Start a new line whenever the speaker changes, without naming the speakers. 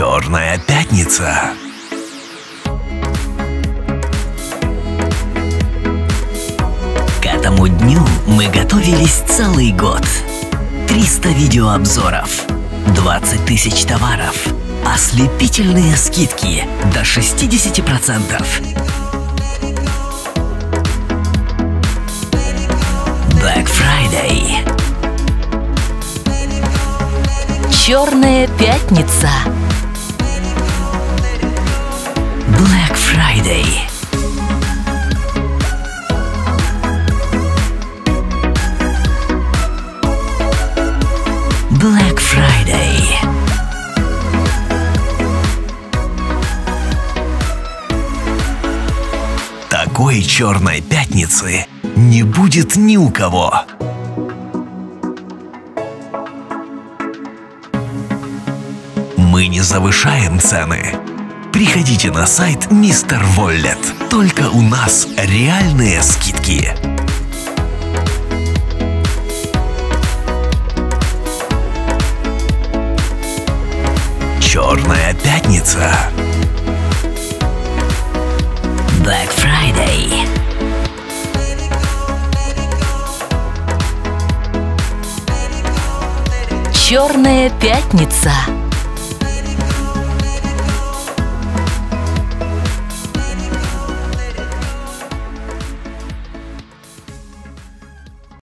Черная пятница.
К этому дню мы готовились целый год. 300 видеообзоров, 20 тысяч товаров, ослепительные скидки до 60%. Black Friday.
Черная пятница.
Black Friday.
Такой черной пятницы не будет ни у кого. Мы не завышаем цены. Приходите на сайт Мистер Воллет. Только у нас реальные скидки. Черная пятница.
Black Friday.
Черная пятница.